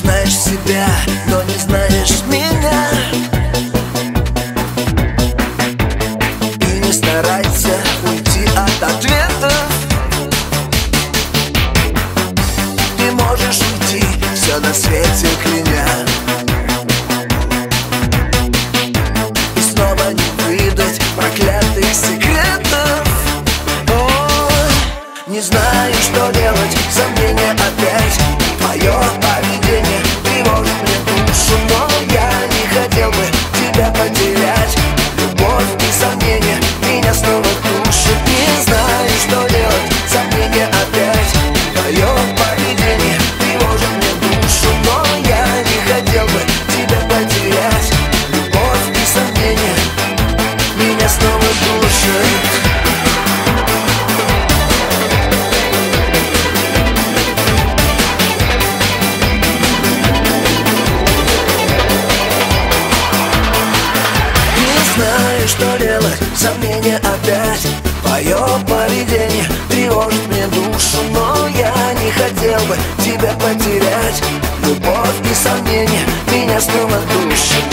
знаешь себя, но не знаешь меня. И не старайся уйти от ответа. Ты можешь уйти, все на свете кляня. И снова не выдать проклятых секретов. О, Не знаю, что делать, сомнения от что делать, сомнения опять Твое поведение тревожит мне душу Но я не хотел бы тебя потерять Любовь и сомнения меня снова душат